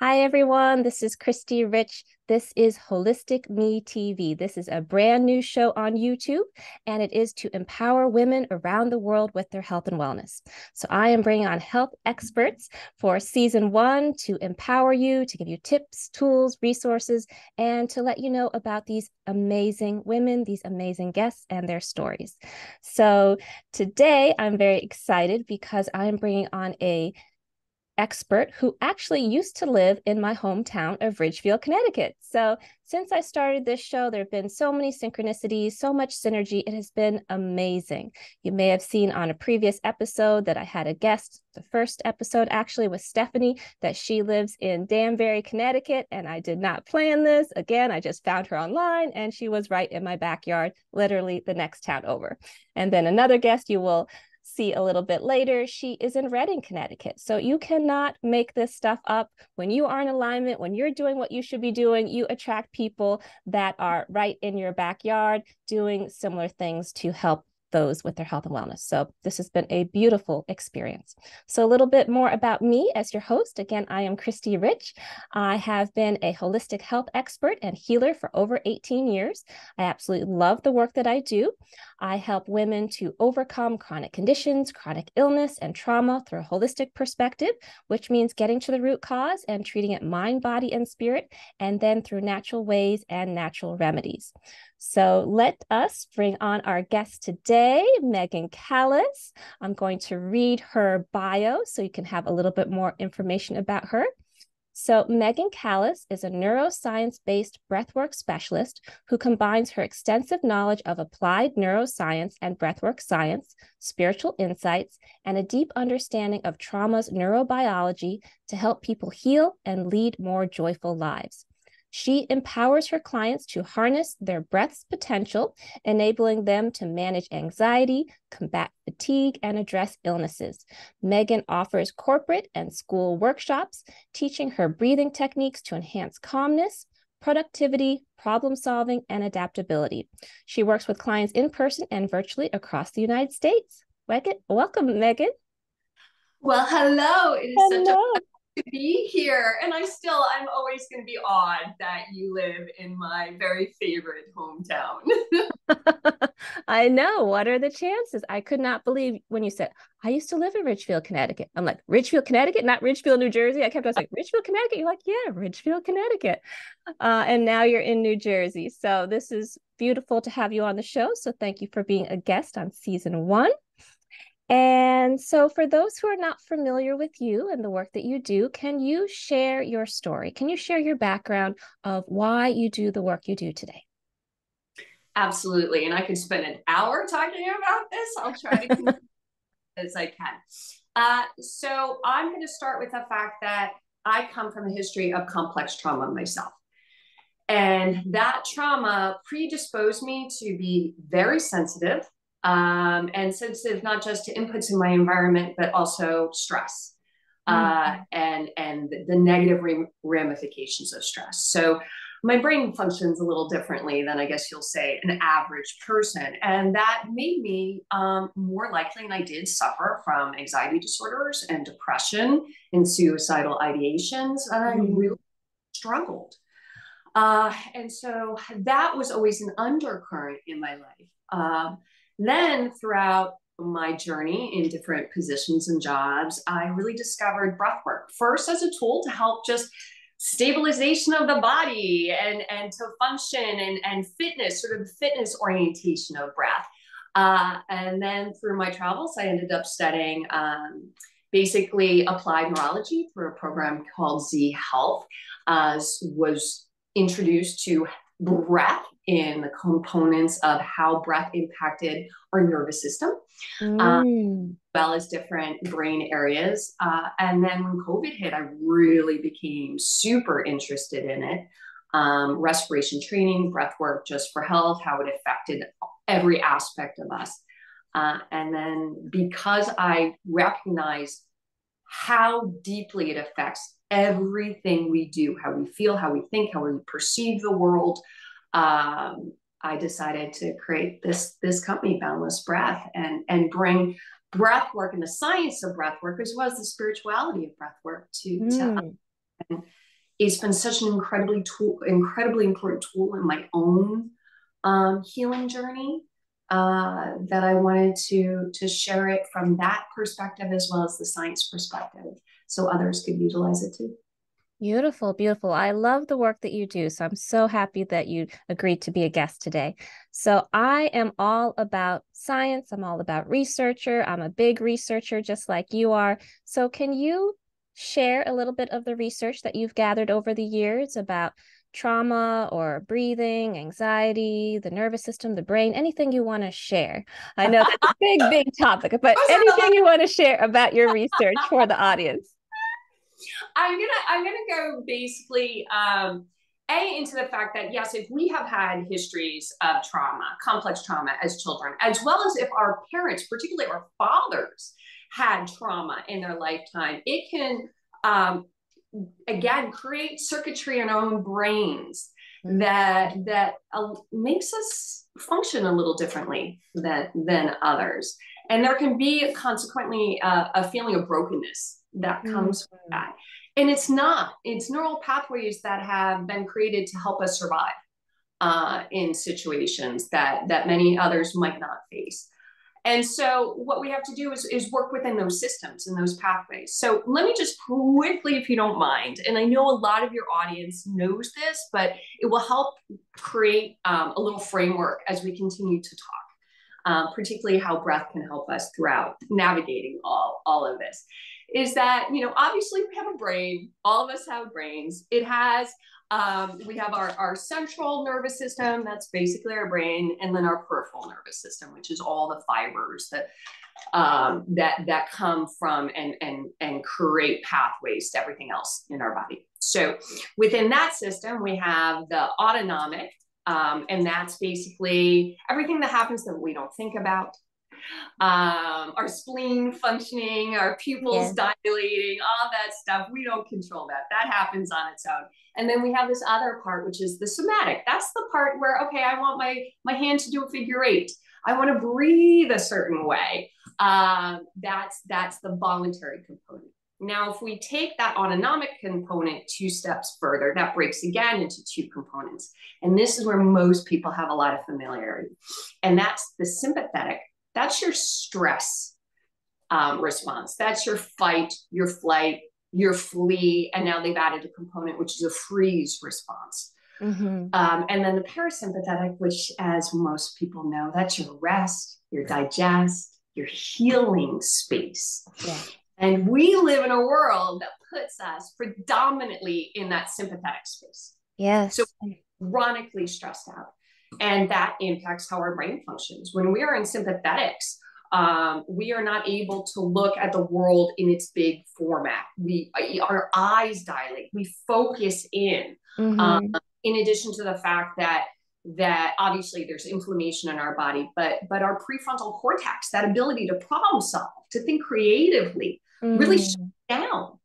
Hi, everyone. This is Khristee Rich. This is Holistic Me TV. This is a brand new show on YouTube, and it is to empower women around the world with their health and wellness. So, I am bringing on health experts for season one to empower you, to give you tips, tools, resources, and to let you know about these amazing women, these amazing guests, and their stories. So, today I'm very excited because I'm bringing on a expert who actually used to live in my hometown of Ridgefield, Connecticut. So, since I started this show, there have been so many synchronicities, so much synergy. It has been amazing. You may have seen on a previous episode that I had a guest, the first episode actually with Stephanie, that she lives in Danbury, Connecticut. And I did not plan this. Again, I just found her online and she was right in my backyard, literally the next town over. And then another guest you will see a little bit later, she is in Redding, Connecticut. So you cannot make this stuff up. When you are in alignment, when you're doing what you should be doing, you attract people that are right in your backyard doing similar things to help those with their health and wellness. So this has been a beautiful experience. So a little bit more about me as your host. Again, I am Khristee Rich. I have been a holistic health expert and healer for over 18 years. I absolutely love the work that I do. I help women to overcome chronic conditions, chronic illness, and trauma through a holistic perspective, which means getting to the root cause and treating it mind, body, and spirit, and then through natural ways and natural remedies. So let us bring on our guest today, Megan Callus. I'm going to read her bio so you can have a little bit more information about her. So, Megan Callus is a neuroscience based breathwork specialist who combines her extensive knowledge of applied neuroscience and breathwork science, spiritual insights, and a deep understanding of trauma's neurobiology to help people heal and lead more joyful lives. She empowers her clients to harness their breath's potential, enabling them to manage anxiety, combat fatigue, and address illnesses. Megan offers corporate and school workshops, teaching her breathing techniques to enhance calmness, productivity, problem solving, and adaptability. She works with clients in person and virtually across the United States. Welcome, Megan. Well, hello. It is hello. such a to be here. And I still, I'm always going to be awed that you live in my very favorite hometown. I know. What are the chances? I could not believe when you said, I used to live in Ridgefield, Connecticut. I'm like, Ridgefield, Connecticut, not Ridgefield, New Jersey. I kept, was like, Ridgefield, Connecticut. You're like, yeah, Ridgefield, Connecticut. Uh, and now you're in New Jersey. So this is beautiful to have you on the show. So thank you for being a guest on season one. And so, for those who are not familiar with you and the work that you do, can you share your story? Can you share your background of why you do the work you do today? Absolutely. And I could spend an hour talking about this. I'll try to as I can. Uh, so, I'm going to start with the fact that I come from a history of complex trauma myself. And that trauma predisposed me to be very sensitive um, and sensitive not just to inputs in my environment, but also stress uh, mm-hmm. and and the negative ramifications of stress. So my brain functions a little differently than I guess you'll say an average person, and that made me um, more likely, and I did suffer from anxiety disorders and depression and suicidal ideations, and I mm-hmm. really struggled. Uh, and so that was always an undercurrent in my life. Um, then throughout my journey in different positions and jobs, I really discovered breath work first as a tool to help just stabilization of the body and, and to function and, and fitness, sort of fitness orientation of breath. Uh, and then through my travels, I ended up studying um, basically applied neurology through a program called Z Health, uh, was introduced to breath in the components of how breath impacted our nervous system, um, mm. um, as well as different brain areas. Uh, and then when COVID hit, I really became super interested in it. Um, respiration training, breath work just for health, how it affected every aspect of us. Uh, and then because I recognize how deeply it affects everything we do, how we feel, how we think, how we perceive the world, um, I decided to create this this company, Boundless Breath, and and bring breath work and the science of breath work as well as the spirituality of breath work to, mm. to and, it's been such an incredibly tool, incredibly important tool in my own um, healing journey uh, that I wanted to to share it from that perspective as well as the science perspective, so others could utilize it too. Beautiful, beautiful. I love the work that you do. So I'm so happy that you agreed to be a guest today. So I am all about science. I'm all about researcher. I'm a big researcher, just like you are. So can you share a little bit of the research that you've gathered over the years about trauma or breathing, anxiety, the nervous system, the brain, anything you want to share. I know that's a big, big topic, but anything you want to share about your research for the audience. I'm gonna I'm gonna go basically um, a into the fact that yes, if we have had histories of trauma, complex trauma as children, as well as if our parents, particularly our fathers, had trauma in their lifetime, it can um, again create circuitry in our own brains that that uh, makes us function a little differently than than others. And there can be consequently uh, a feeling of brokenness that comes mm-hmm. with that and it's not it's neural pathways that have been created to help us survive uh, in situations that that many others might not face and so what we have to do is, is work within those systems and those pathways. So let me just quickly, if you don't mind, and I know a lot of your audience knows this, but it will help create um, a little framework as we continue to talk. Uh, particularly how breath can help us throughout navigating all, all of this is that you know obviously we have a brain all of us have brains it has um, we have our, our central nervous system, that's basically our brain, and then our peripheral nervous system, which is all the fibers that um, that that come from and and and create pathways to everything else in our body. So within that system, we have the autonomic, um, and that's basically everything that happens that we don't think about um, our spleen functioning, our pupils yeah. dilating, all that stuff. We don't control that. That happens on its own. And then we have this other part, which is the somatic. That's the part where, okay, I want my, my hand to do a figure eight. I want to breathe a certain way. Um, that's, that's the voluntary component. Now, if we take that autonomic component two steps further, that breaks again into two components. And this is where most people have a lot of familiarity. And that's the sympathetic that's your stress um, response. That's your fight, your flight, your flee. And now they've added a component, which is a freeze response. Mm-hmm. Um, and then the parasympathetic, which, as most people know, that's your rest, your digest, your healing space. Yeah. And we live in a world that puts us predominantly in that sympathetic space. Yes. So chronically stressed out and that impacts how our brain functions. When we are in sympathetics, um, we are not able to look at the world in its big format. We our eyes dilate. We focus in. Mm-hmm. Um, in addition to the fact that that obviously there's inflammation in our body, but but our prefrontal cortex, that ability to problem solve, to think creatively, mm. really shut down.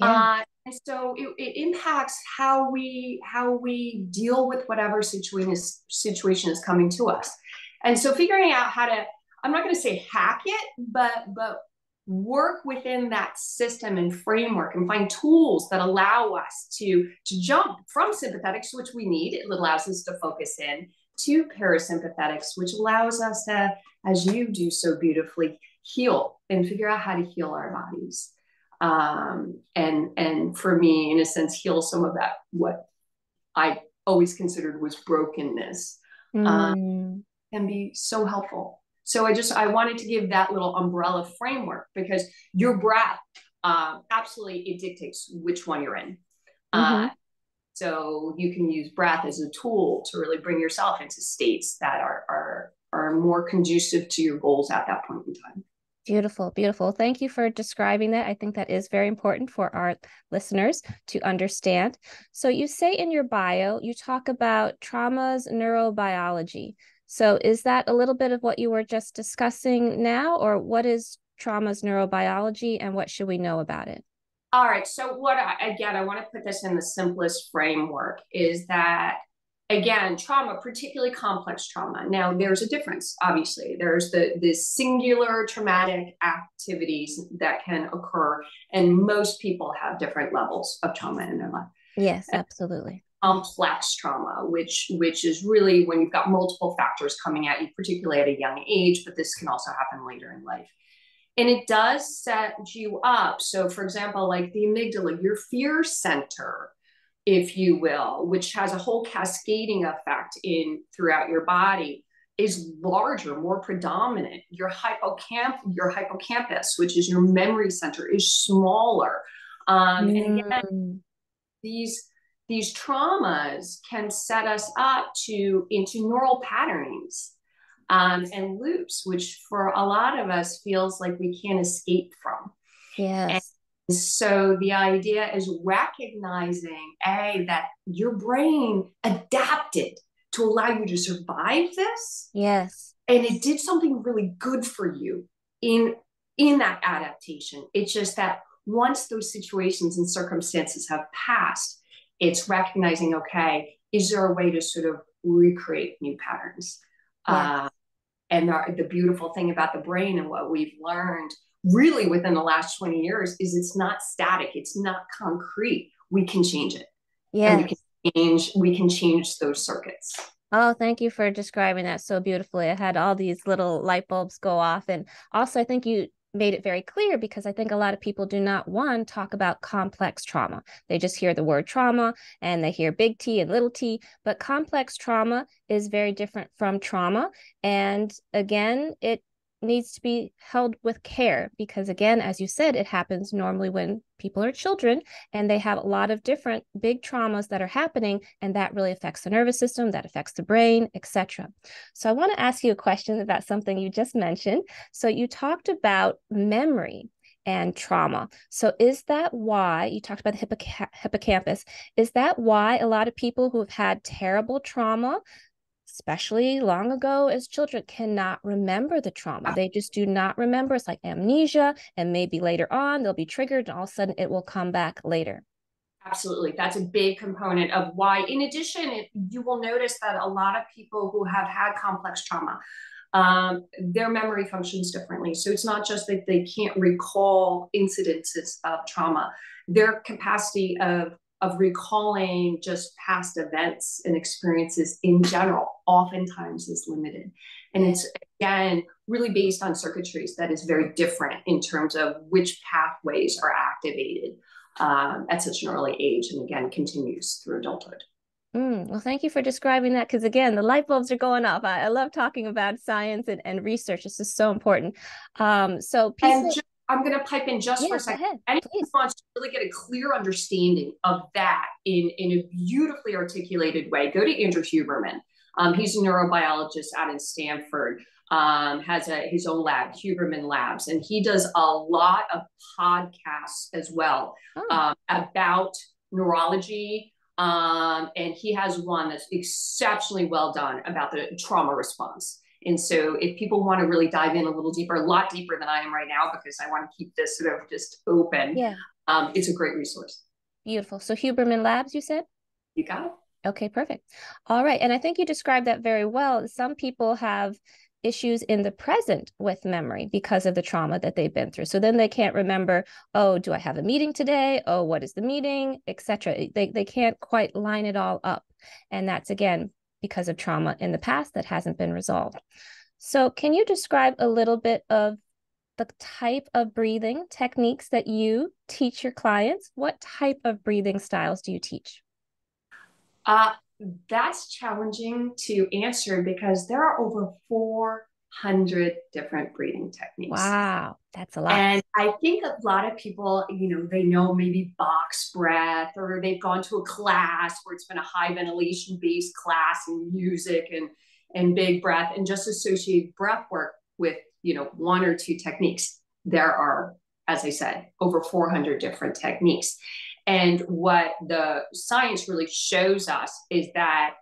Yeah. Uh, and so it, it impacts how we how we deal with whatever situation is situation is coming to us. And so figuring out how to i'm not going to say hack it but but work within that system and framework and find tools that allow us to to jump from sympathetics which we need it allows us to focus in to parasympathetics which allows us to as you do so beautifully heal and figure out how to heal our bodies um, and and for me, in a sense, heal some of that what I always considered was brokenness, mm. um, can be so helpful. So I just I wanted to give that little umbrella framework because your breath um, absolutely it dictates which one you're in. Uh, mm-hmm. Uh, so you can use breath as a tool to really bring yourself into states that are are are more conducive to your goals at that point in time. Beautiful, beautiful. Thank you for describing that. I think that is very important for our listeners to understand. So, you say in your bio, you talk about trauma's neurobiology. So, is that a little bit of what you were just discussing now, or what is trauma's neurobiology and what should we know about it? All right. So, what I, again, I want to put this in the simplest framework is that again trauma particularly complex trauma now there's a difference obviously there's the the singular traumatic activities that can occur and most people have different levels of trauma in their life Yes, absolutely. Complex trauma, which which is really when you've got multiple factors coming at you, particularly at a young age, but this can also happen later in life. And it does set you up. So, for example, like the amygdala, your fear center, if you will, which has a whole cascading effect in throughout your body, is larger, more predominant. Your hippocamp, your hippocampus, which is your memory center, is smaller. Um, mm. And again, mm. these these traumas can set us up to into neural patterns um, and loops, which for a lot of us feels like we can't escape from. Yes. So the idea is recognizing a that your brain adapted to allow you to survive this. Yes. And it did something really good for you in in that adaptation. It's just that once those situations and circumstances have passed, it's recognizing, okay, is there a way to sort of recreate new patterns? Uh, and the, the beautiful thing about the brain and what we've learned really within the last 20 years is it's not static, it's not concrete. We can change it. Yeah. We can change, we can change those circuits. Oh, thank you for describing that so beautifully. I had all these little light bulbs go off. And also, I think you made it very clear because I think a lot of people do not one talk about complex trauma. They just hear the word trauma and they hear big T and little t, but complex trauma is very different from trauma. And again, it needs to be held with care because again as you said it happens normally when people are children and they have a lot of different big traumas that are happening and that really affects the nervous system that affects the brain etc so i want to ask you a question about something you just mentioned so you talked about memory and trauma. So, is that why you talked about the hippocampus? Is that why a lot of people who have had terrible trauma especially long ago as children, cannot remember the trauma. They just do not remember. It's like amnesia, and maybe later on they'll be triggered, and all of a sudden it will come back later. Absolutely. That's a big component of why. In addition, it, you will notice that a lot of people who have had complex trauma, um, their memory functions differently. So it's not just that they can't recall incidences of trauma, their capacity of of recalling just past events and experiences in general oftentimes is limited and it's again really based on circuitries that is very different in terms of which pathways are activated um, at such an early age and again continues through adulthood Mm, well, thank you for describing that because, again, the light bulbs are going off. I, I, love talking about science and, and research. This is so important. Um, so, I'm going to pipe in just for a second. Anyone who wants to really get a clear understanding of that in, in a beautifully articulated way, go to Andrew Huberman. Um, he's a neurobiologist out in Stanford, um, has a, his own lab, Huberman Labs, and he does a lot of podcasts as well oh. um, about neurology. Um, and he has one that's exceptionally well done about the trauma response. And so if people want to really dive in a little deeper, a lot deeper than I am right now, because I want to keep this sort of just open, yeah. Um, it's a great resource. Beautiful. So Huberman Labs, you said? You got it. Okay, perfect. All right. And I think you described that very well. Some people have issues in the present with memory because of the trauma that they've been through. So then they can't remember, oh, do I have a meeting today? Oh, what is the meeting, etc. They they can't quite line it all up. And that's again because of trauma in the past that hasn't been resolved. So, can you describe a little bit of the type of breathing techniques that you teach your clients? What type of breathing styles do you teach? Uh, that's challenging to answer because there are over 400 different breathing techniques. Wow, that's a lot. And I think a lot of people, you know, they know maybe box breath or they've gone to a class where it's been a high ventilation based class and music and and big breath and just associate breath work with, you know, one or two techniques. There are, as I said, over 400 different techniques. And what the science really shows us is that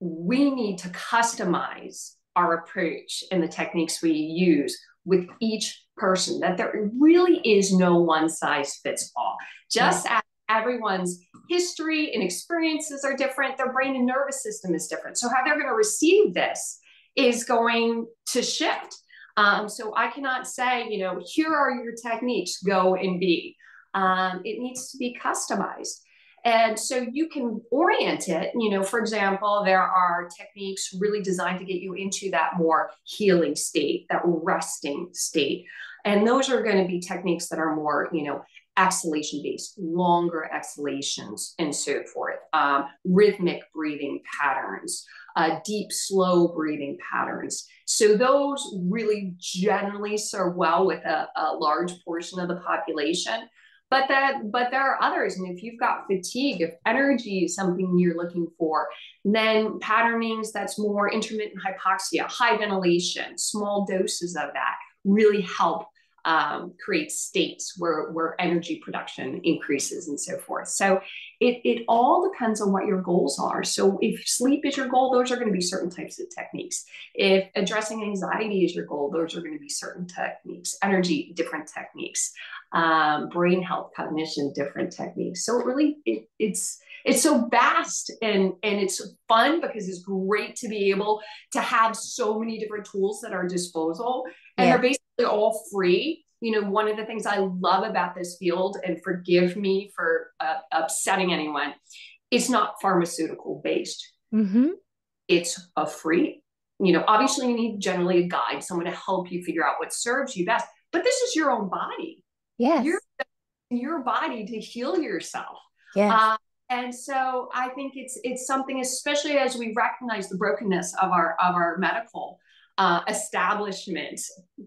we need to customize our approach and the techniques we use with each person, that there really is no one size fits all. Just as everyone's history and experiences are different, their brain and nervous system is different. So, how they're going to receive this is going to shift. Um, so, I cannot say, you know, here are your techniques, go and be um, it needs to be customized. And so you can orient it. You know, for example, there are techniques really designed to get you into that more healing state, that resting state. And those are going to be techniques that are more, you know, exhalation based, longer exhalations, and so forth, um, rhythmic breathing patterns, uh, deep, slow breathing patterns. So, those really generally serve well with a, a large portion of the population but that but there are others and if you've got fatigue if energy is something you're looking for then pattern means that's more intermittent hypoxia high ventilation small doses of that really help um, create states where where energy production increases and so forth. So it, it all depends on what your goals are. So if sleep is your goal those are going to be certain types of techniques. If addressing anxiety is your goal those are going to be certain techniques energy different techniques um, brain health, cognition, different techniques. So it really it, it's it's so vast and and it's fun because it's great to be able to have so many different tools at our disposal and yeah. they're basically all free you know one of the things i love about this field and forgive me for uh, upsetting anyone it's not pharmaceutical based mm-hmm. it's a free you know obviously you need generally a guide someone to help you figure out what serves you best but this is your own body Yes. You're your body to heal yourself. Yeah. Uh, and so I think it's it's something, especially as we recognize the brokenness of our of our medical uh, establishment.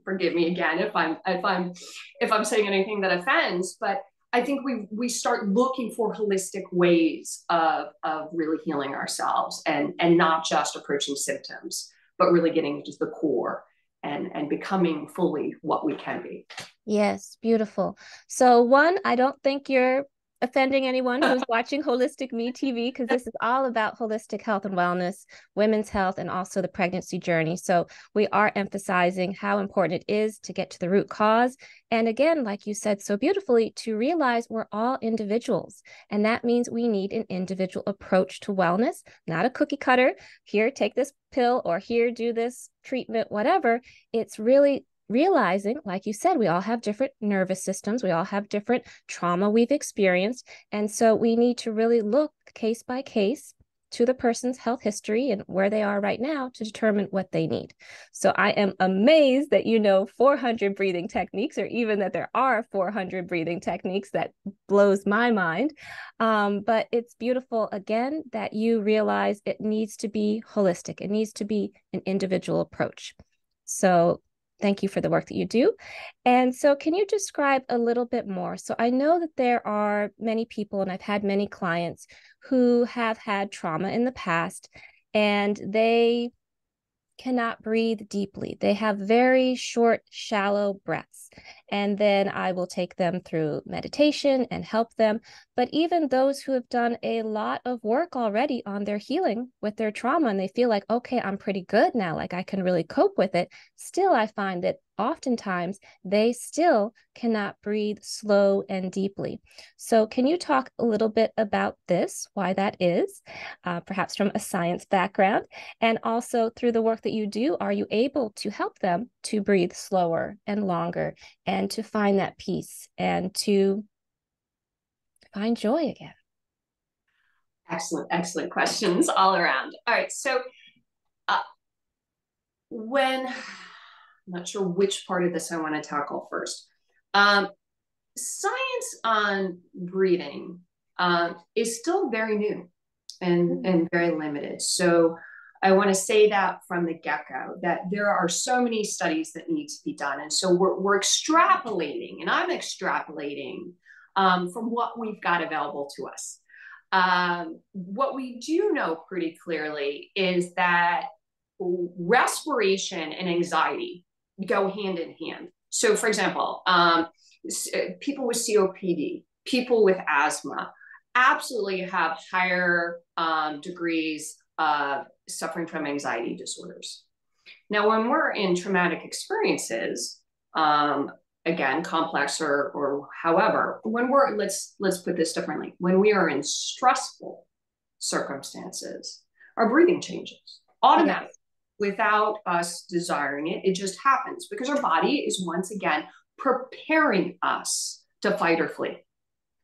Forgive me again if I'm if I'm if I'm saying anything that offends, but I think we we start looking for holistic ways of of really healing ourselves and and not just approaching symptoms, but really getting to the core and and becoming fully what we can be. Yes, beautiful. So one, I don't think you're offending anyone who's watching Holistic Me TV because this is all about holistic health and wellness, women's health, and also the pregnancy journey. So we are emphasizing how important it is to get to the root cause. And again, like you said so beautifully, to realize we're all individuals. And that means we need an individual approach to wellness, not a cookie cutter. Here, take this pill, or here, do this treatment, whatever. It's really realizing, like you said, we all have different nervous systems, we all have different trauma we've experienced. And so we need to really look case by case to the person's health history and where they are right now to determine what they need. So I am amazed that you know 400 breathing techniques, or even that there are 400 breathing techniques. That blows my mind. Um, but it's beautiful, again, that you realize it needs to be holistic, it needs to be an individual approach. So thank you for the work that you do. And so, can you describe a little bit more? So, I know that there are many people, and I've had many clients who have had trauma in the past, and they cannot breathe deeply. They have very short, shallow breaths. And then I will take them through meditation and help them. But even those who have done a lot of work already on their healing with their trauma and they feel like, okay, I'm pretty good now, like I can really cope with it, still I find that oftentimes they still cannot breathe slow and deeply. So, can you talk a little bit about this, why that is, uh, perhaps from a science background? And also through the work that you do, are you able to help them to breathe slower and longer and to find that peace and to find joy again? Excellent, excellent questions all around. All right, so uh, when I'm not sure which part of this I want to tackle first. Um, science on breathing uh, is still very new and, mm-hmm. and very limited. So I want to say that from the get go that there are so many studies that need to be done. And so we're, we're extrapolating, and I'm extrapolating um, from what we've got available to us. Um, what we do know pretty clearly is that respiration and anxiety go hand in hand. So, for example, um, uh, people with COPD, people with asthma, absolutely have higher um, degrees of suffering from anxiety disorders. Now, when we're in traumatic experiences, um, again, complex or or however, when we're let's let's put this differently, when we are in stressful circumstances, our breathing changes automatically without us desiring it. It just happens because our body is once again preparing us to fight or flee.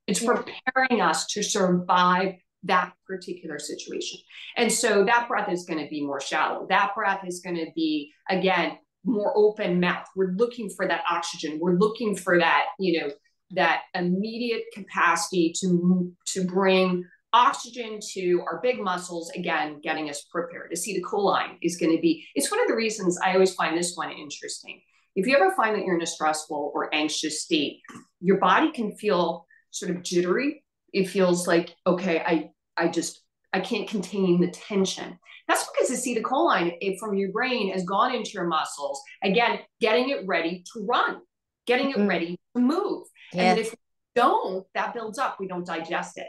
It's preparing us to survive that particular situation. And so that breath is going to be more shallow. That breath is going to be, again, more open mouth. We're looking for that oxygen. We're looking for that, you know, that immediate capacity to to bring oxygen to our big muscles again getting us prepared acetylcholine is going to be it's one of the reasons i always find this one interesting if you ever find that you're in a stressful or anxious state your body can feel sort of jittery it feels like okay i i just i can't contain the tension that's because the acetylcholine it, from your brain has gone into your muscles again getting it ready to run getting it mm-hmm. ready to move and if we don't, that builds up. We don't digest it.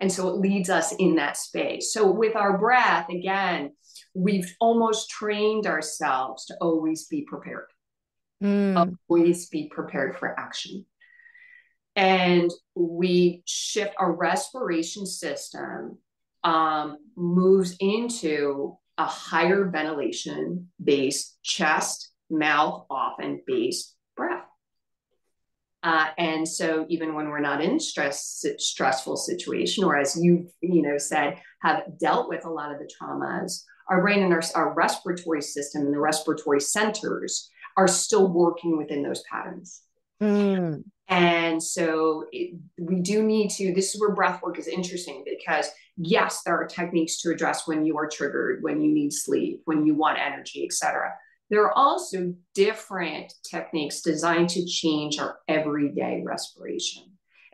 And so it leads us in that space. So with our breath, again, we've almost trained ourselves to always be prepared, mm. always be prepared for action. And we shift our respiration system, um, moves into a higher ventilation based chest, mouth often based breath. Uh, and so even when we're not in stress stressful situation, or as you you know said, have dealt with a lot of the traumas, our brain and our, our respiratory system and the respiratory centers are still working within those patterns. Mm. And so it, we do need to, this is where breath work is interesting because yes, there are techniques to address when you are triggered, when you need sleep, when you want energy, etc. There are also different techniques designed to change our everyday respiration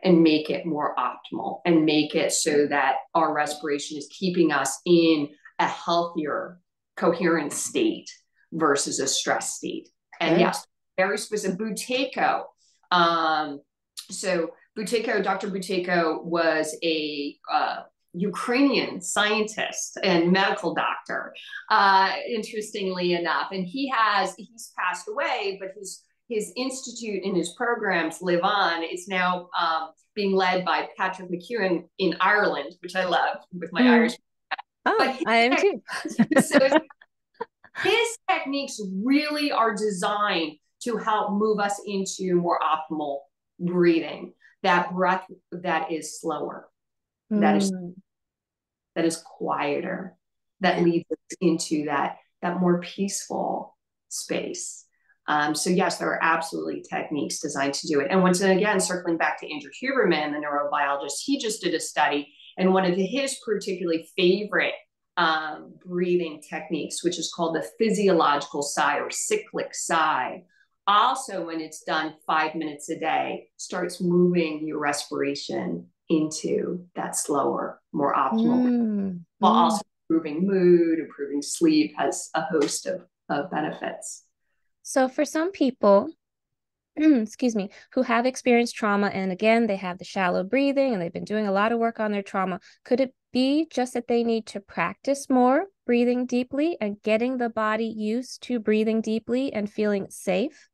and make it more optimal and make it so that our respiration is keeping us in a healthier, coherent state versus a stress state. And yes, very specific. Buteyko. Um, so Buteyko, Dr. Buteyko was a uh, Ukrainian scientist and medical doctor, uh, interestingly enough. And he has, he's passed away, but his, his institute and his programs live on. It's now um, being led by Patrick McKeown in Ireland, which I love with my mm. Irish. Oh, I am too. so his techniques really are designed to help move us into more optimal breathing, that breath that is slower. Mm. that is mm. that is quieter. That leads us into that that more peaceful space. Um, so yes there are absolutely techniques designed to do it. And once again circling back to andrew huberman the neurobiologist he just did a study and one of his particularly favorite um, breathing techniques which is called the physiological sigh or cyclic sigh also when it's done five minutes a day starts moving your respiration into that slower, more optimal, mm. while mm. also improving mood, improving sleep, has a host of, of benefits. So, for some people, excuse me, who have experienced trauma, and again, they have the shallow breathing and they've been doing a lot of work on their trauma, could it be just that they need to practice more breathing deeply and getting the body used to breathing deeply and feeling safe?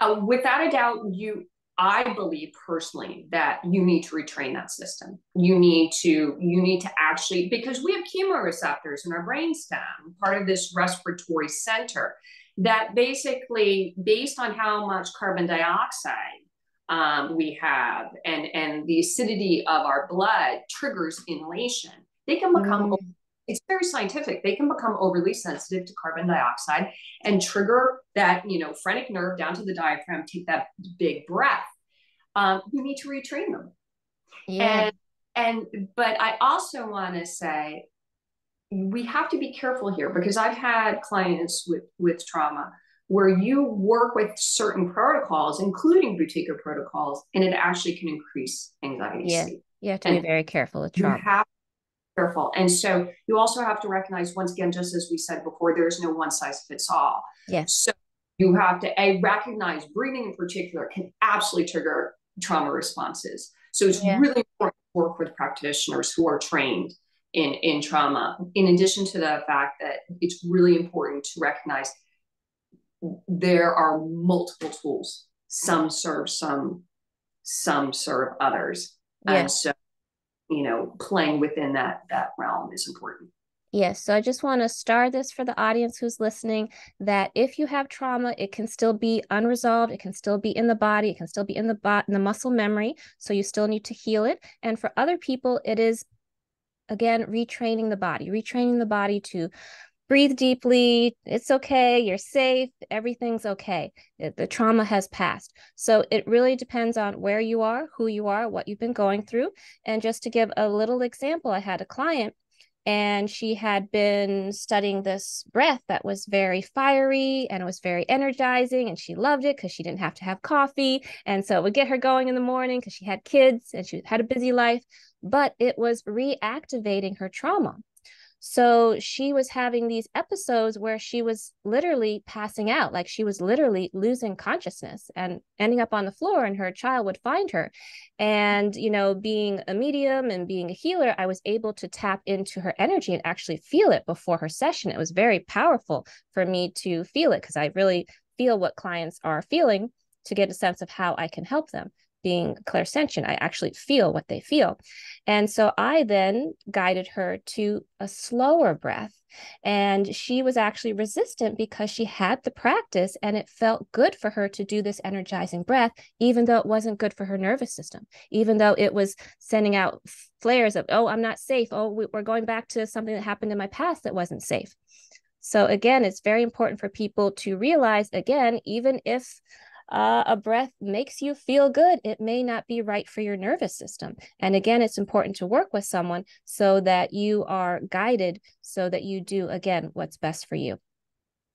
Uh, without a doubt, you I believe personally that you need to retrain that system. You need to you need to actually because we have chemoreceptors in our brainstem, part of this respiratory center, that basically based on how much carbon dioxide um, we have and and the acidity of our blood triggers inhalation. They can become mm. it's very scientific. They can become overly sensitive to carbon dioxide and trigger that, you know, phrenic nerve down to the diaphragm, take that big breath um, you need to retrain them. Yeah. And, and but I also want to say we have to be careful here because I've had clients with with trauma where you work with certain protocols, including Buteyko protocols, and it actually can increase anxiety. Yeah, you have to and be very careful with trauma. You have careful. And so you also have to recognize, once again, just as we said before, there is no one size fits all. Yes. So you have to a recognize breathing in particular can absolutely trigger trauma responses. So it's yeah. really important to work with practitioners who are trained in, in trauma. In addition to the fact that it's really important to recognize there are multiple tools. Some serve some, some serve others. Yeah. And so, you know, playing within that that realm is important. Yes, so I just want to star this for the audience who's listening that if you have trauma, it can still be unresolved, it can still be in the body, it can still be in the bot in the muscle memory, so you still need to heal it. And for other people, it is again retraining the body, retraining the body to breathe deeply. It's okay. You're safe. Everything's okay. The trauma has passed. So it really depends on where you are, who you are, what you've been going through. And just to give a little example, I had a client and she had been studying this breath that was very fiery and it was very energizing and she loved it because she didn't have to have coffee and so it would get her going in the morning because she had kids and she had a busy life but it was reactivating her trauma so she was having these episodes where she was literally passing out, like she was literally losing consciousness and ending up on the floor, and her child would find her. And, you know, being a medium and being a healer, I was able to tap into her energy and actually feel it before her session. It was very powerful for me to feel it because I really feel what clients are feeling to get a sense of how I can help them being clairsentient. I actually feel what they feel. And so I then guided her to a slower breath. And she was actually resistant because she had the practice and it felt good for her to do this energizing breath, even though it wasn't good for her nervous system, even though it was sending out flares of, oh, I'm not safe. Oh, we're going back to something that happened in my past that wasn't safe. So, again, it's very important for people to realize, again, even if uh, a breath makes you feel good, it may not be right for your nervous system. And again, it's important to work with someone so that you are guided so that you do, again, what's best for you.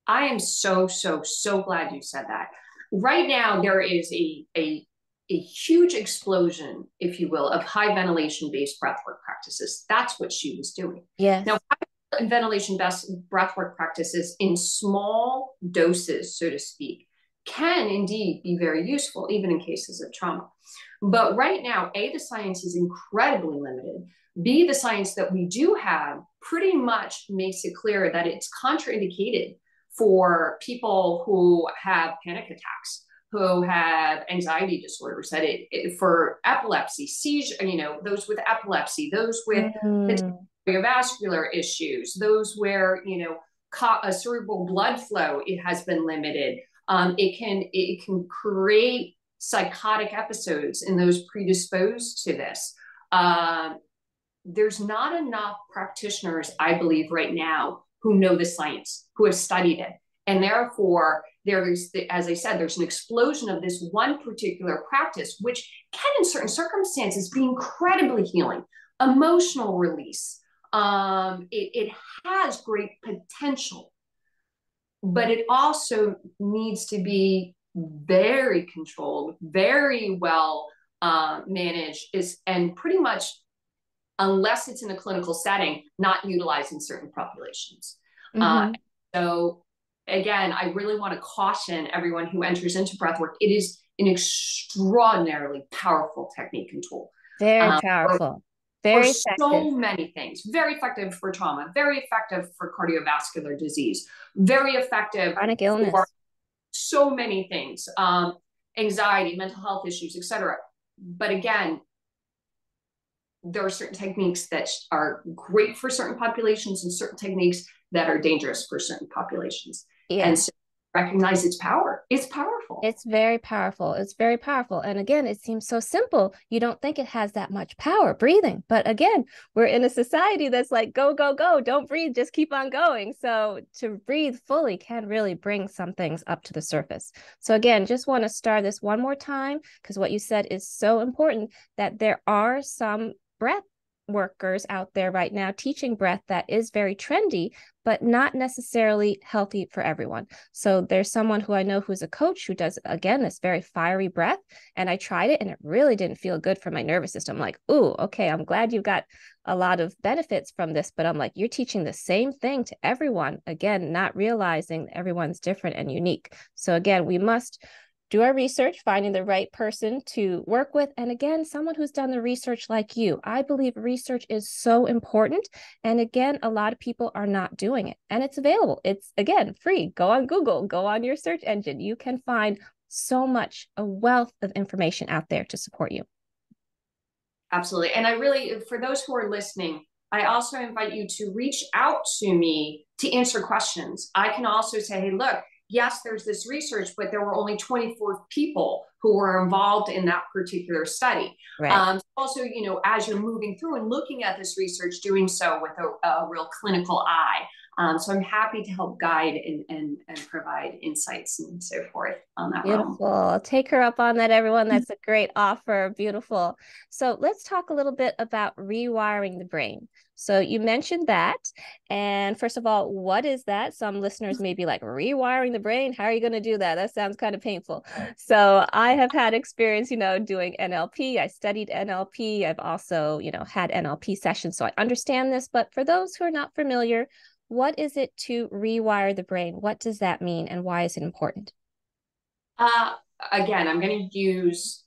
I am so, so, so glad you said that. Right now, there is a, a, a huge explosion, if you will, of high ventilation based breathwork practices. That's what she was doing. Yes. Now, ventilation based breathwork practices in small doses, so to speak, can indeed be very useful, even in cases of trauma. But right now, A, the science is incredibly limited. B, the science that we do have pretty much makes it clear that it's contraindicated for people who have panic attacks, who have anxiety disorders, that it, it for epilepsy, seizure, you know, those with epilepsy, those with mm. cardiovascular issues, those where, you know, a cerebral blood flow it has been limited um, it can it can create psychotic episodes in those predisposed to this. Uh, there's not enough practitioners, I believe, right now who know the science, who have studied it, and therefore there's, as I said, there's an explosion of this one particular practice, which can, in certain circumstances, be incredibly healing, emotional release. Um, it, it has great potential but it also needs to be very controlled, very well uh, managed, is and pretty much, unless it's in a clinical setting, not utilized in certain populations. Uh, mm-hmm. Uh, so again, I really want to caution everyone who enters into breathwork. It is an extraordinarily powerful technique and tool. Very um, powerful. Very for so many things. Very effective for trauma, very effective for cardiovascular disease, very effective chronic illness. so many things. Um, anxiety, mental health issues, etc. But again, there are certain techniques that are great for certain populations and certain techniques that are dangerous for certain populations. Yeah. And so recognize its power. It's powerful. It's very powerful. It's very powerful. And again, it seems so simple. You don't think it has that much power, breathing. But again, we're in a society that's like, go, go, go. Don't breathe. Just keep on going. So to breathe fully can really bring some things up to the surface. So again, just want to start this one more time because what you said is so important that there are some breath workers out there right now teaching breath that is very trendy, but not necessarily healthy for everyone. So there's someone who I know who's a coach who does, again, this very fiery breath. And I tried it and it really didn't feel good for my nervous system. Like, ooh, okay, I'm glad you got a lot of benefits from this, but I'm like, you're teaching the same thing to everyone. Again, not realizing everyone's different and unique. So again, we must do our research, finding the right person to work with. And again, someone who's done the research like you. I believe research is so important. And again, a lot of people are not doing it. And it's available. It's again free. Go on Google, go on your search engine. You can find so much, a wealth of information out there to support you. Absolutely. And I really, for those who are listening, I also invite you to reach out to me to answer questions. I can also say, hey, look, yes, there's this research, but there were only 24 people who were involved in that particular study. Right. Um, also, you know, as you're moving through and looking at this research, doing so with a, a real clinical eye. Um, so I'm happy to help guide and, and, and provide insights and so forth on that. Beautiful. Realm. Take her up on that, everyone. That's a great offer. Beautiful. So let's talk a little bit about rewiring the brain. So you mentioned that. And first of all, what is that? Some listeners may be like, rewiring the brain? How are you going to do that? That sounds kind of painful. So I have had experience, you know, doing NLP. I studied NLP. I've also, you know, had NLP sessions. So I understand this. But for those who are not familiar, what is it to rewire the brain? What does that mean and why is it important? Uh, again, I'm going to use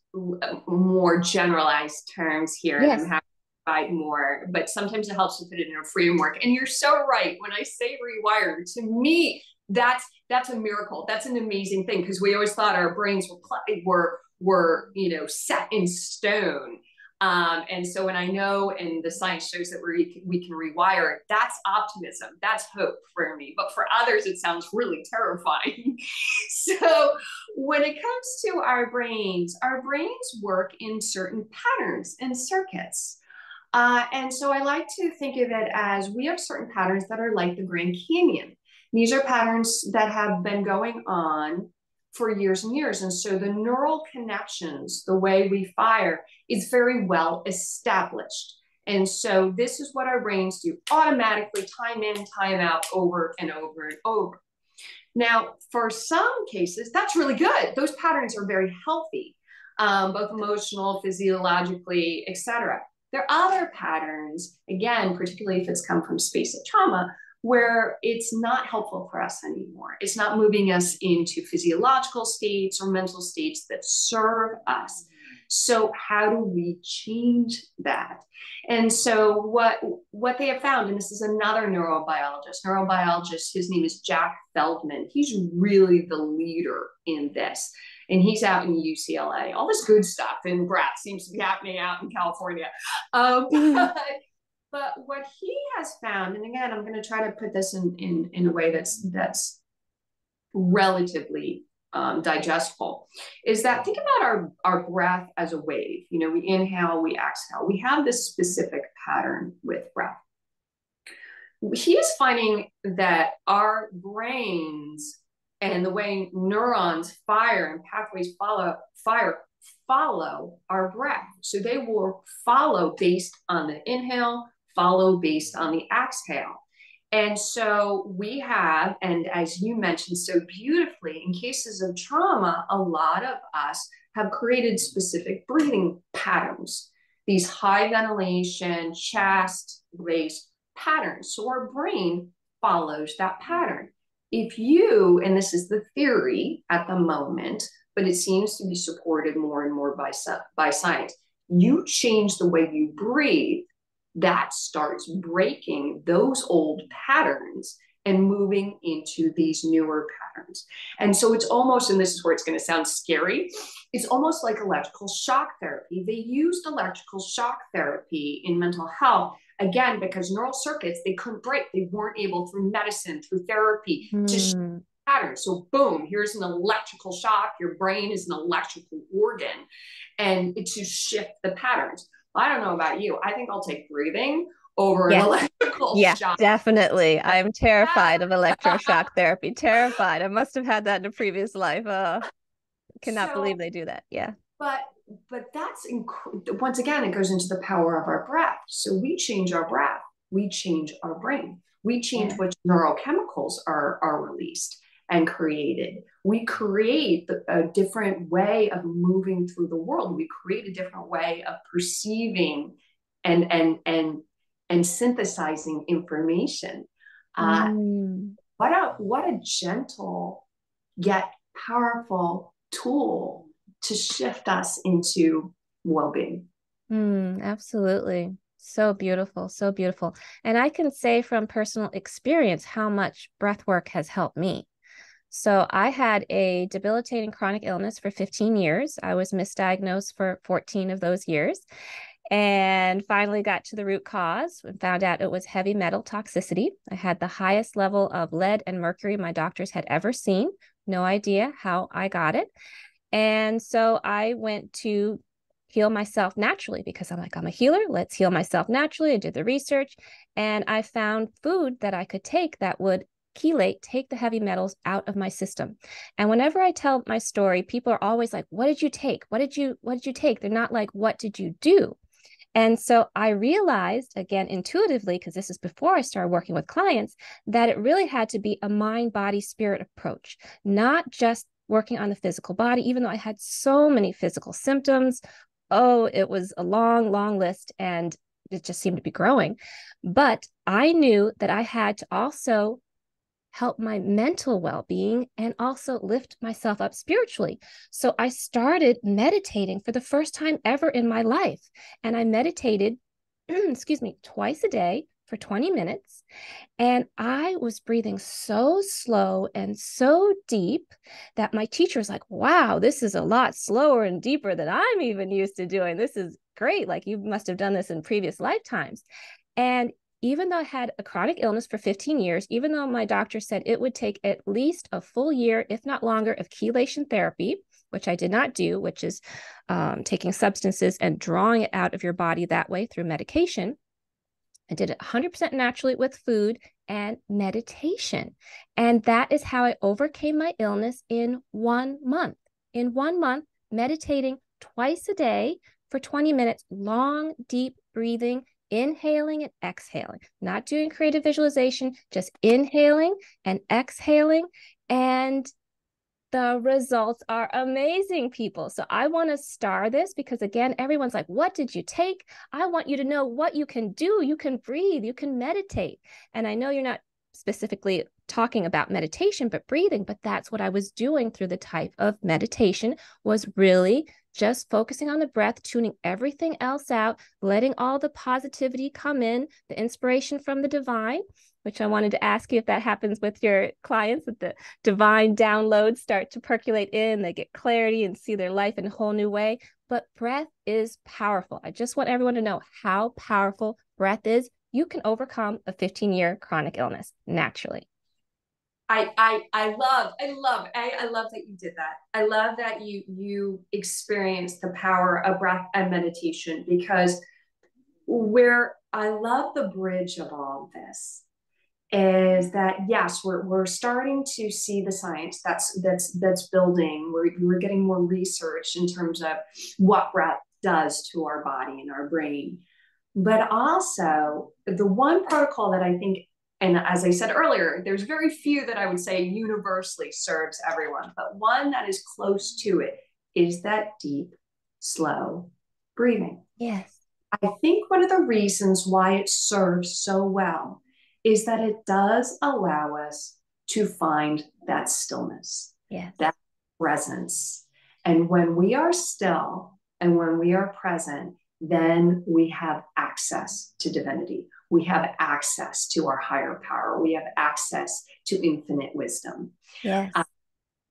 more generalized terms here. Yes. And I'm happy to provide more, but sometimes it helps to put it in a framework. And you're so right. When I say rewire, to me, that's that's a miracle. That's an amazing thing because we always thought our brains were were were you know set in stone um, and so when I know and the science shows that we we can rewire it, that's optimism, that's hope for me. But for others, it sounds really terrifying. so when it comes to our brains, our brains work in certain patterns and circuits. Uh, and so I like to think of it as we have certain patterns that are like the Grand Canyon. These are patterns that have been going on for years and years. And so the neural connections, the way we fire, is very well established. And so this is what our brains do automatically, time in, time out, over and over and over. Now, for some cases, that's really good. Those patterns are very healthy, um, both emotional, physiologically, etc. There are other patterns, again, particularly if it's come from space of trauma, where it's not helpful for us anymore. It's not moving us into physiological states or mental states that serve us. So how do we change that? And so what what they have found, and this is another neurobiologist, neurobiologist, his name is Jack Feldman. He's really the leader in this. And he's out in UCLA. All this good stuff in breath seems to be happening out in California. Um, but but what he has found, and again, I'm going to try to put this in, in, in a way that's that's relatively um, digestible, is that think about our, our breath as a wave. You know, we inhale, we exhale. We have this specific pattern with breath. He is finding that our brains and the way neurons fire and pathways follow fire follow our breath. So they will follow based on the inhale, follow based on the exhale. And so we have, and as you mentioned so beautifully, in cases of trauma, a lot of us have created specific breathing patterns, these high ventilation, chest raised patterns. So our brain follows that pattern. If you, and this is the theory at the moment, but it seems to be supported more and more by, by science, you change the way you breathe, that starts breaking those old patterns and moving into these newer patterns. And so it's almost, and this is where it's going to sound scary, it's almost like electrical shock therapy. They used electrical shock therapy in mental health again because neural circuits they couldn't break they weren't able through medicine through therapy mm. to hmm. patterns so boom here's an electrical shock your brain is an electrical organ and to shift the patterns I don't know about you. I think I'll take breathing over yes. electrical yeah, shock. definitely. I'm terrified of electroshock therapy. Terrified. I must have had that in a previous life. Uh, cannot so, believe they do that. Yeah. But but that's inc- once again it goes into the power of our breath. So we change our breath, we change our brain, we change yeah. which neurochemicals are are released and created. We create a different way of moving through the world. We create a different way of perceiving and and and and synthesizing information. Uh, mm. What a what a gentle yet powerful tool to shift us into well-being. Mm, absolutely. So beautiful, so beautiful. And I can say from personal experience how much breath work has helped me. So I had a debilitating chronic illness for 15 years. I was misdiagnosed for 14 of those years. and finally got to the root cause and found out it was heavy metal toxicity. I had the highest level of lead and mercury my doctors had ever seen. No idea how I got it. And so I went to heal myself naturally because I'm like, I'm a healer. Let's heal myself naturally. I did the research and I found food that I could take that would chelate, take the heavy metals out of my system. And whenever I tell my story, people are always like, what did you take? What did you, what did you take? They're not like, what did you do? And so I realized, again, intuitively, because this is before I started working with clients, that it really had to be a mind, body, spirit approach, not just working on the physical body, even though I had so many physical symptoms. Oh, it was a long, long list and it just seemed to be growing. But I knew that I had to also help my mental well being and also lift myself up spiritually. So I started meditating for the first time ever in my life. And I meditated, excuse me, twice a day for 20 minutes. And I was breathing so slow and so deep that my teacher was like, wow, this is a lot slower and deeper than I'm even used to doing. This is great. Like you must have done this in previous lifetimes. And even though I had a chronic illness for 15 years, even though my doctor said it would take at least a full year, if not longer, of chelation therapy, which I did not do, which is um, taking substances and drawing it out of your body that way through medication. I did it 100% naturally with food and meditation. And that is how I overcame my illness in one month. In one month, meditating twice a day for 20 minutes, long, deep breathing inhaling and exhaling, not doing creative visualization, just inhaling and exhaling. And the results are amazing, people. So I want to star this because, again, everyone's like, What did you take? I want you to know what you can do. You can breathe, you can meditate. And I know you're not specifically talking about meditation but breathing but that's what i was doing through the type of meditation was really just focusing on the breath, tuning everything else out, letting all the positivity come in, the inspiration from the divine, which I wanted to ask you if that happens with your clients, that the divine downloads start to percolate in, they get clarity and see their life in a whole new way. But breath is powerful. I just want everyone to know how powerful breath is. You can overcome a 15 year chronic illness naturally. I I I love I love I, I love that you did that. I love that you you experienced the power of breath and meditation because where I love the bridge of all of this is that yes we're, we're starting to see the science that's that's that's building we're, we're getting more research in terms of what breath does to our body and our brain but also the one protocol that i think and as I said earlier, there's very few that I would say universally serves everyone, but one that is close to it is that deep, slow breathing. Yes. I think one of the reasons why it serves so well is that it does allow us to find that stillness, yes. that presence. And when we are still and when we are present, then we have access to divinity we have access to our higher power. We have access to infinite wisdom. Yes. Uh,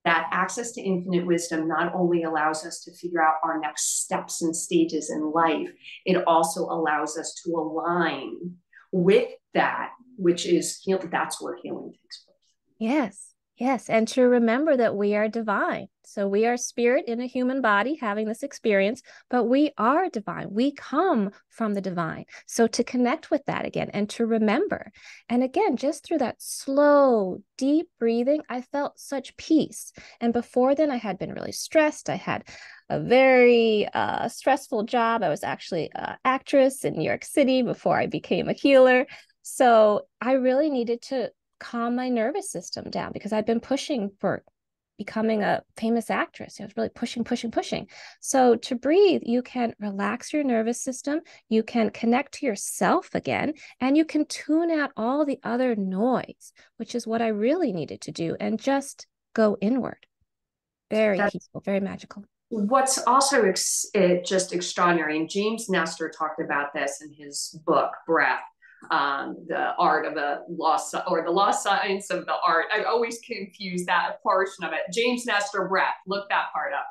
that access to infinite wisdom not only allows us to figure out our next steps and stages in life, it also allows us to align with that, which is that's where healing takes place. Yes. Yes. And to remember that we are divine. So we are spirit in a human body having this experience, but we are divine. We come from the divine. So to connect with that again and to remember. And again, just through that slow, deep breathing, I felt such peace. And before then, I had been really stressed. I had a very uh, stressful job. I was actually an actress in New York City before I became a healer. So I really needed to calm my nervous system down because I'd been pushing for becoming a famous actress. I was really pushing, pushing, pushing. So to breathe, you can relax your nervous system, you can connect to yourself again, and you can tune out all the other noise, which is what I really needed to do, and just go inward. Very That's, peaceful, very magical. What's also ex- eh, just extraordinary, and James Nestor talked about this in his book, Breath um, the art of the lost or the lost science of the art. I always confuse that portion of it. James Nestor Breath, look that part up.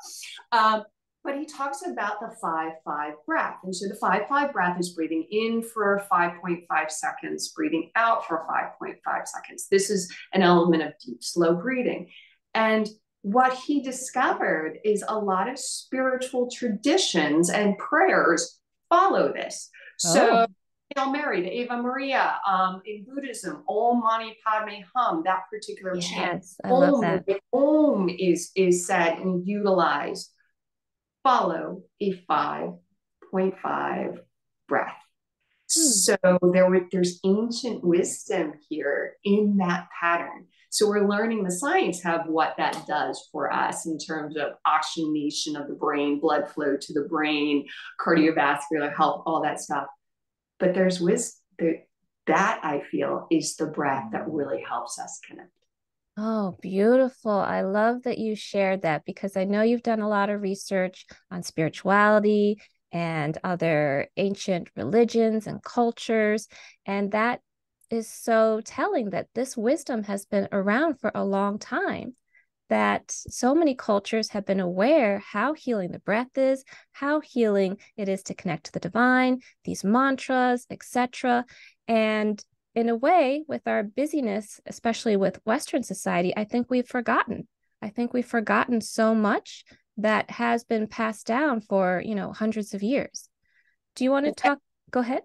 Um, but he talks about the 5 5 breath. And so the 5 5 breath is breathing in for 5.5 seconds, breathing out for 5.5 seconds. This is an element of deep, slow breathing. And what he discovered is a lot of spiritual traditions and prayers follow this. So, oh. Hail Mary, the Ave Maria, um, in Buddhism, Om Mani Padme Hum, that particular yes, chant. I Om, love that. Om is, is said and utilized. Follow a 5.5 breath. Hmm. So there were, there's ancient wisdom here in that pattern. So we're learning the science of what that does for us in terms of oxygenation of the brain, blood flow to the brain, cardiovascular health, all that stuff. But there's wisdom that I feel is the breath that really helps us connect. Oh, beautiful. I love that you shared that because I know you've done a lot of research on spirituality and other ancient religions and cultures. And that is so telling that this wisdom has been around for a long time that so many cultures have been aware how healing the breath is how healing it is to connect to the divine these mantras etc and in a way with our busyness especially with western society i think we've forgotten. I think we've forgotten so much that has been passed down for you know hundreds of years. Do you want to talk go ahead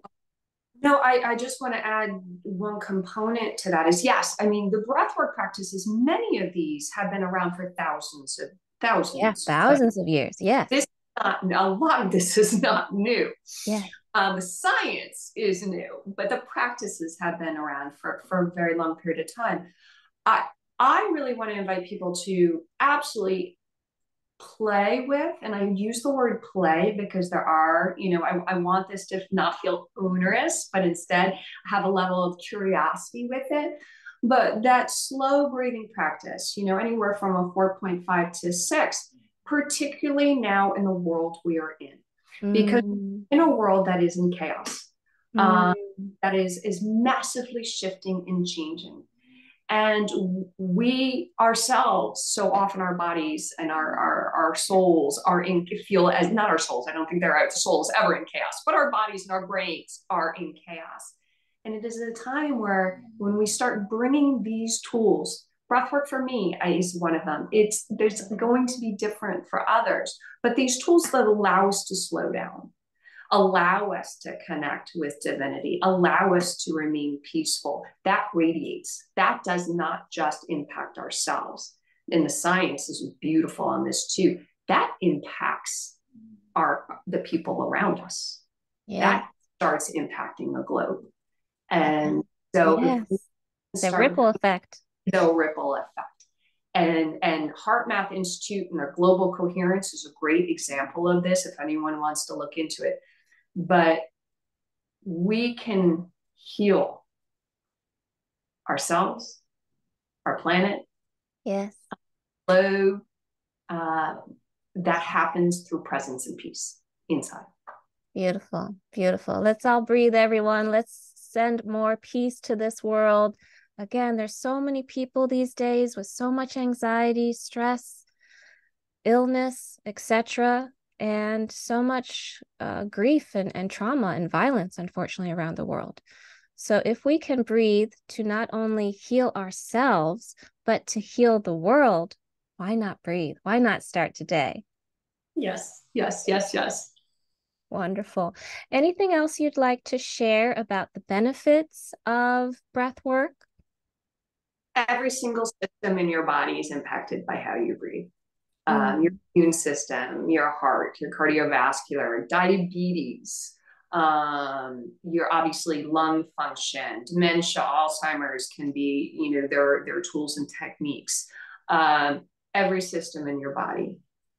no, I, I just want to add one component to that is yes, I mean, the breathwork practices, many of these have been around for thousands of thousands. Yeah, thousands of years. Yeah. This not a lot of this is not new. Yeah. Um, the science is new, but the practices have been around for, for a very long period of time. I I really want to invite people to absolutely play with and i use the word play because there are you know I, I want this to not feel onerous but instead have a level of curiosity with it but that slow breathing practice you know anywhere from a 4.5 to 6 particularly now in the world we are in because mm. in a world that is in chaos mm. um, that is is massively shifting and changing and we ourselves so often our bodies and our, our our souls are in feel as not our souls i don't think out, souls ever in chaos but our bodies and our brains are in chaos. And it is a time where when we start bringing these tools breathwork for me is one of them. It's there's going to be different for others but these tools that allow us to slow down allow us to connect with divinity, allow us to remain peaceful. That radiates. That does not just impact ourselves. And the science is beautiful on this too. That impacts our the people around us. Yeah. That starts impacting the globe. And so yes. the ripple effect. The ripple effect. And, and HeartMath Institute and their global coherence is a great example of this if anyone wants to look into it but we can heal ourselves, our planet. Yes. Flow. Uh, that happens through presence and peace inside. Beautiful, beautiful. Let's all breathe, everyone. Let's send more peace to this world. Again, there's so many people these days with so much anxiety, stress, illness, etc and so much uh, grief and, and trauma and violence, unfortunately, around the world. So, if we can breathe to not only heal ourselves, but to heal the world, why not breathe? Why not start today? Yes, yes, yes, yes. Wonderful. Anything else you'd like to share about the benefits of breath work? Every single system in your body is impacted by how you breathe um, mm. your immune system, your heart, your cardiovascular, diabetes, um, your obviously lung function, dementia, Alzheimer's can be, you know, there are tools and techniques. Um, every system in your body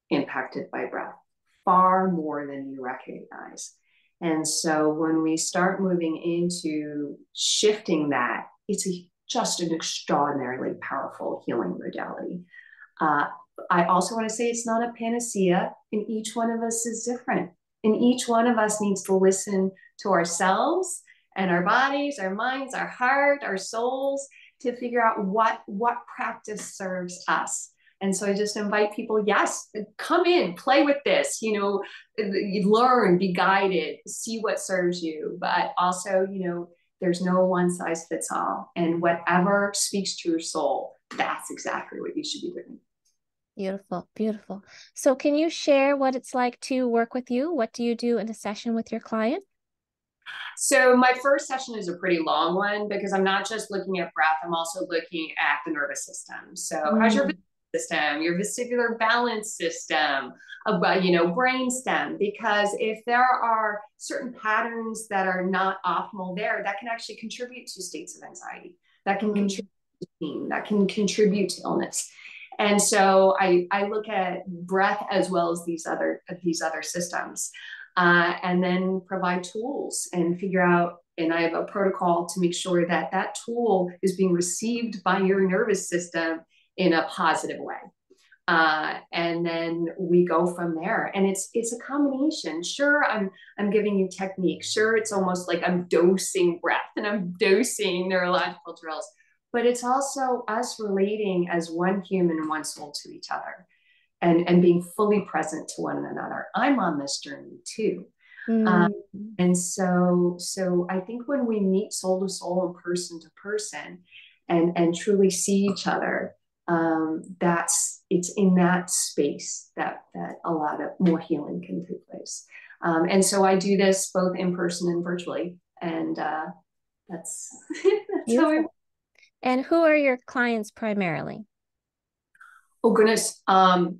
impacted by breath, far more than you recognize. And so when we start moving into shifting that, it's a, just an extraordinarily powerful healing modality. Uh, I also want to say it's not a panacea, and each one of us is different. And each one of us needs to listen to ourselves and our bodies, our minds, our heart, our souls to figure out what, what practice serves us. And so I just invite people, yes, come in, play with this, you know, learn, be guided, see what serves you. But also, you know, there's no one size fits all. And whatever speaks to your soul, that's exactly what you should be doing. Beautiful, beautiful. So, can you share what it's like to work with you? What do you do in a session with your client? So, my first session is a pretty long one because I'm not just looking at breath, I'm also looking at the nervous system. So, mm. how's your mm. system, your vestibular balance system, about you know brain stem because if there are certain patterns that are not optimal there that can actually contribute to states of anxiety that can mm-hmm. contribute to pain that can contribute to illness and so I, I look at breath as well as these other these other systems uh, and then provide tools and figure out and i have a protocol to make sure that that tool is being received by your nervous system in a positive way. Uh, and then we go from there. And it's it's a combination. Sure i'm i'm giving you technique. Sure it's almost like i'm dosing breath and i'm dosing neurological drills but it's also us relating as one human and one soul to each other and and being fully present to one another i'm on this journey too mm. um, and so so i think when we meet soul to soul and person to person and and truly see each other um, that's it's in that space that that a lot of more healing can take place. Um, and so I do this both in person and virtually, and uh, that's, that's how I. And who are your clients primarily? Oh goodness, um,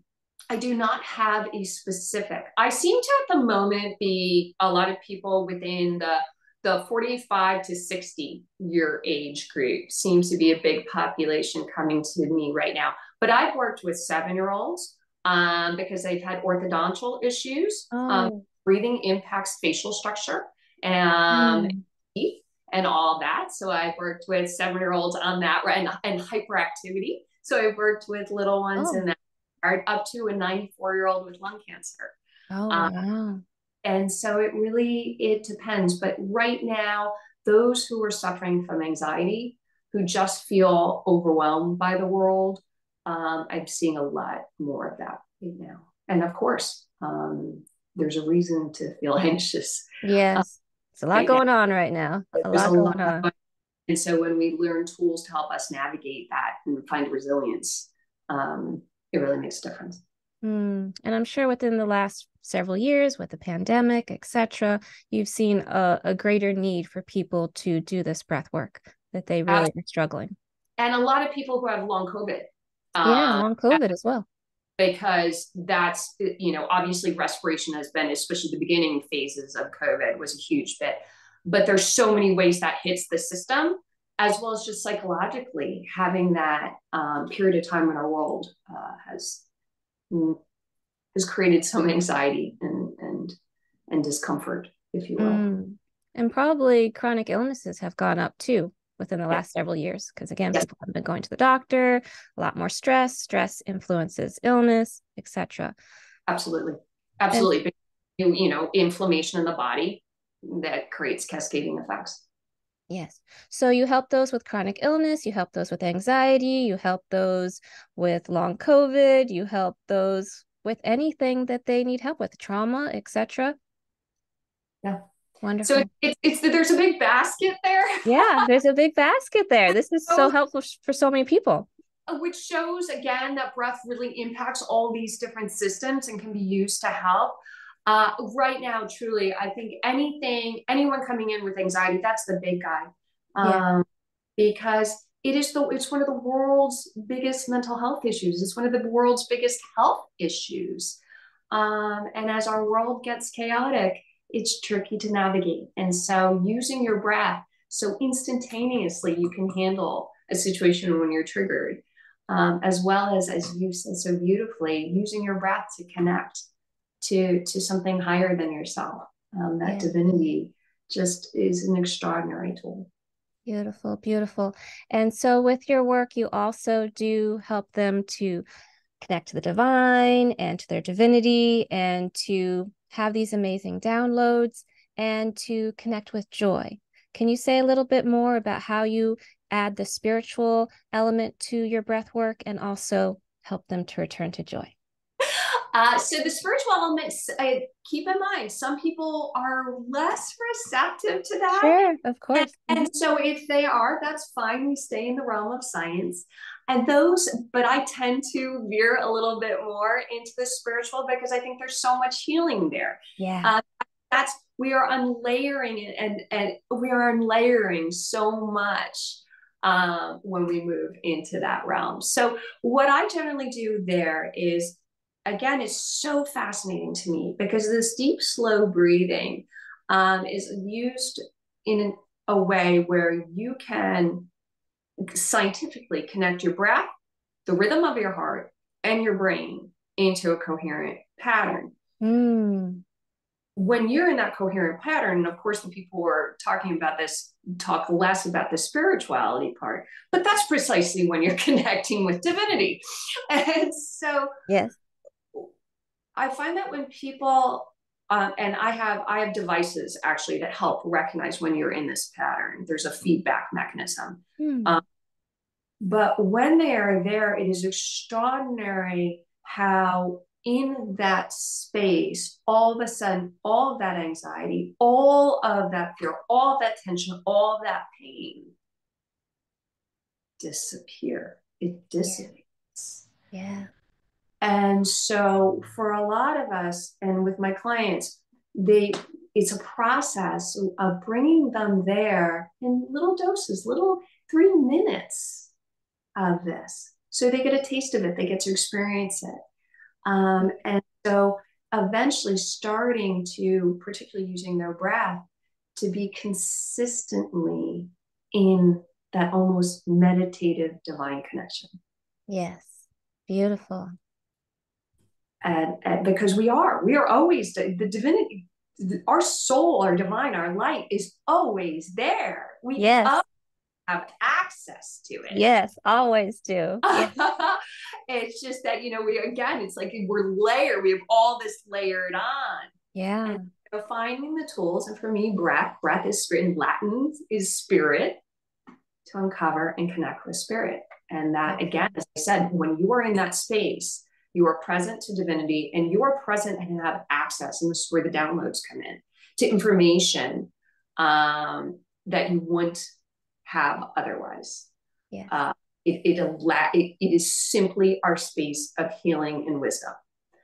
I do not have a specific. I seem to at the moment be a lot of people within the the 45 to 60 year age group seems to be a big population coming to me right now. But I've worked with seven year olds um, because they've had orthodontal issues. Um, oh. Um, breathing impacts facial structure and mm. teeth and all that. So I've worked with seven year olds on that and, and hyperactivity. So I've worked with little ones oh. in that up to a 94 year old with lung cancer. Oh, um, wow and so it really it depends but right now those who are suffering from anxiety who just feel overwhelmed by the world um, i'm seeing a lot more of that right now and of course um, there's a reason to feel anxious yes a lot right going now. on right now a lot a going on and so when we learn tools to help us navigate that and find resilience um, it really makes a difference Mm. And I'm sure within the last several years, with the pandemic, etc., you've seen a, a, greater need for people to do this breath work that they really are struggling. And a lot of people who have long COVID. Yeah, uh, long COVID as well. Because that's, you know, obviously respiration has been, especially the beginning phases of COVID, was a huge bit. But there's so many ways that hits the system as well as just psychologically having that um, period of time when our world uh, has has created some anxiety and and and discomfort, if you will. Mm. And probably chronic illnesses have gone up too within the last several years because again yes. people have been going to the doctor a lot more stress stress influences illness etc absolutely absolutely and, you know inflammation in the body that creates cascading effects Yes. So you help those with chronic illness, you help those with anxiety, you help those with long COVID, you help those with anything that they need help with, trauma, etc. Yeah. Wonderful. So it's, it's there's a big basket there. yeah, there's a big basket there. This is so, helpful for so many people. Uh, which shows again that breath really impacts all these different systems and can be used to help. Uh, right now, truly, I think anything, anyone coming in with anxiety, that's the big guy. Um, yeah. Because it is the, it's one of the world's biggest mental health issues. It's one of the world's biggest health issues. Um, and as our world gets chaotic, it's tricky to navigate. And so using your breath so instantaneously you can handle a situation when you're triggered, um, as well as, as you said so beautifully, using your breath to connect to to something higher than yourself. Um, that yeah. divinity just is an extraordinary tool. Beautiful, beautiful. And so, with your work, you also do help them to connect to the divine and to their divinity and to have these amazing downloads and to connect with joy. Can you say a little bit more about how you add the spiritual element to your breath work and also help them to return to joy? Uh, so the spiritual elements, uh, keep in mind, some people are less receptive to that. Sure, of course. And, and so if they are, that's fine. We stay in the realm of science. And those, but I tend to veer a little bit more into the spiritual because I think there's so much healing there. Yeah. Uh, that's we are unlayering and and we are unlayering so much um, when we move into that realm. So what I generally do there is again, it's so fascinating to me because this deep, slow breathing um, is used in a way where you can scientifically connect your breath, the rhythm of your heart, and your brain into a coherent pattern. Mm. When you're in that coherent pattern, and of course, the people who are talking about this talk less about the spirituality part, but that's precisely when you're connecting with divinity. And so, yes, I find that when people um, and I have I have devices actually that help recognize when you're in this pattern. There's a feedback mechanism. Hmm. Um, but when they are there, it is extraordinary how in that space, all of a sudden, all of that anxiety, all of that fear, all of that tension, all of that pain disappear. It dissipates. Yeah. And so for a lot of us and with my clients, they it's a process of bringing them there in little doses, little three minutes of this. So they get a taste of it, they get to experience it. Um, and so eventually starting to, particularly using their breath, to be consistently in that almost meditative divine connection. Yes. Beautiful and, and because we are we are always the, the divinity our soul our divine our light is always there. We yes. have access to it. Yes always do. Yes. it's just that you know we again it's like we're layered we have all this layered on. Yeah. And, you know, finding the tools and for me breath breath is in latin is spirit to uncover and connect with spirit. And that again as i said when you are in that space you are present to divinity and you are present and have access and this is where the downloads come in to information um, that you wouldn't have otherwise. Yeah uh, it, it, it, it is simply our space of healing and wisdom.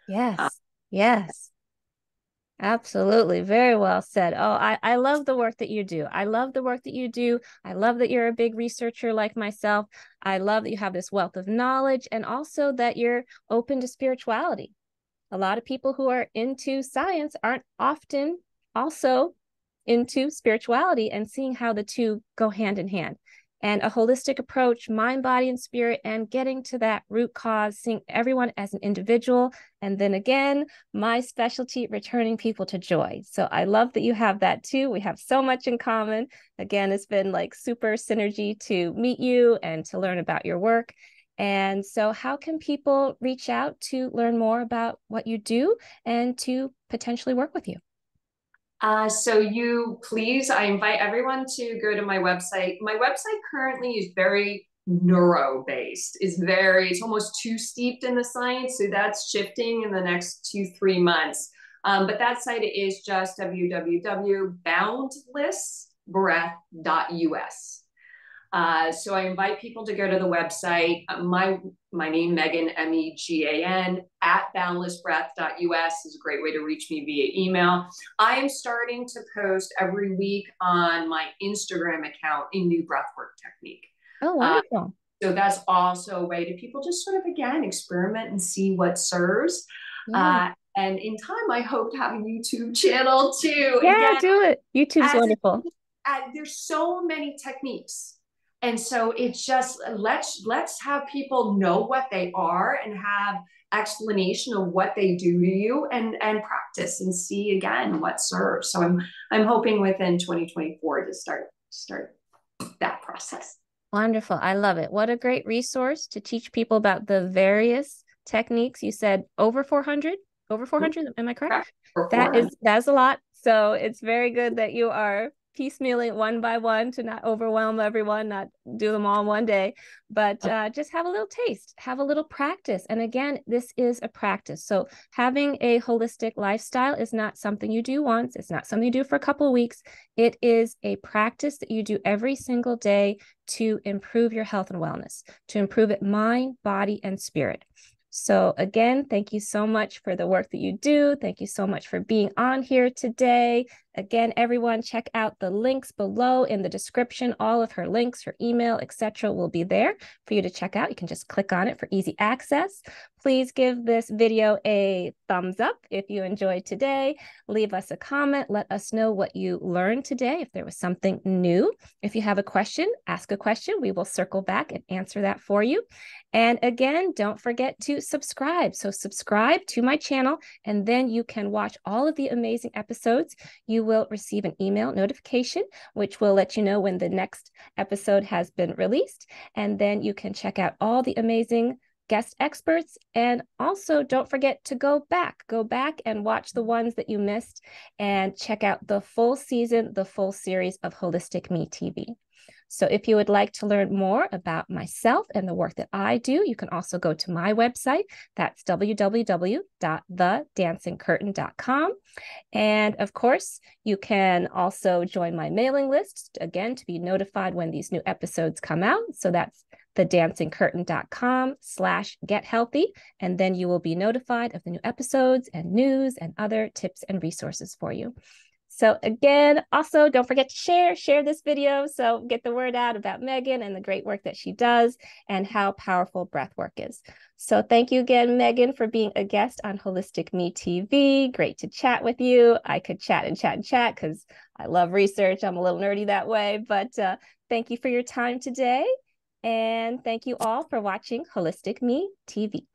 Yes. Uh, yes Absolutely. Very well said. Oh, I, I love the work that you do. I love the work that you do. I love that you're a big researcher like myself. I love that you have this wealth of knowledge and also that you're open to spirituality. A lot of people who are into science aren't often also into spirituality and seeing how the two go hand in hand and a holistic approach, mind, body, and spirit, and getting to that root cause, seeing everyone as an individual. And then again, my specialty, returning people to joy. So I love that you have that too. We have so much in common. Again, it's been like super synergy to meet you and to learn about your work. And so, how can people reach out to learn more about what you do and to potentially work with you? Uh, so you please, I invite everyone to go to my website. My website currently is very neuro based is very it's almost too steeped in the science so that's shifting in the next two three months um, but that site is just www.boundlessbreath.us uh, so I invite people to go to the website. Uh, my my name, Megan, M E G A N, at boundlessbreath.us is a great way to reach me via email. I am starting to post every week on my Instagram account a new breathwork technique. Oh, uh, wonderful. So that's also a way to people just sort of again experiment and see what serves. Yeah. Uh, and in time, I hope to have a YouTube channel too. Yeah, again, do it. YouTube's wonderful. there's so many techniques and so it's just let's let's have people know what they are and have explanation of what they do to you and and practice and see again what serves. So i'm i'm hoping within 2024 to start start that process. Wonderful. I love it. What a great resource to teach people about the various techniques. You said over 400 over 400 am i correct? That is that's a lot. So it's very good that you are piecemealing one by one to not overwhelm everyone, not do them all in one day, but uh, just have a little taste, have a little practice. And again, this is a practice. So having a holistic lifestyle is not something you do once. It's not something you do for a couple of weeks. It is a practice that you do every single day to improve your health and wellness, to improve it mind, body, and spirit. So, again, thank you so much for the work that you do. Thank you so much for being on here today. Again, everyone, check out the links below in the description. All of her links, her email, etc., will be there for you to check out. You can just click on it for easy access. Please give this video a thumbs up if you enjoyed today. Leave us a comment. Let us know what you learned today, if there was something new. If you have a question, ask a question. We will circle back and answer that for you. And again, don't forget to subscribe. So, subscribe to my channel, and then you can watch all of the amazing episodes. You will receive an email notification, which will let you know when the next episode has been released. And then you can check out all the amazing guest experts. And also, don't forget to go back, go back and watch the ones that you missed and check out the full season, the full series of Holistic Me TV. So if you would like to learn more about myself and the work that I do, you can also go to my website. That's www.thedancingcurtain.com. And of course, you can also join my mailing list, again, to be notified when these new episodes come out. So that's thedancingcurtain.com slash get healthy. And then you will be notified of the new episodes and news and other tips and resources for you. So again, also don't forget to share, share this video. So get the word out about Megan and the great work that she does and how powerful breath work is. So thank you again, Megan, for being a guest on Holistic Me TV. Great to chat with you. I could chat and chat and chat because I love research. I'm a little nerdy that way, but uh, thank you for your time today. And thank you all for watching Holistic Me TV.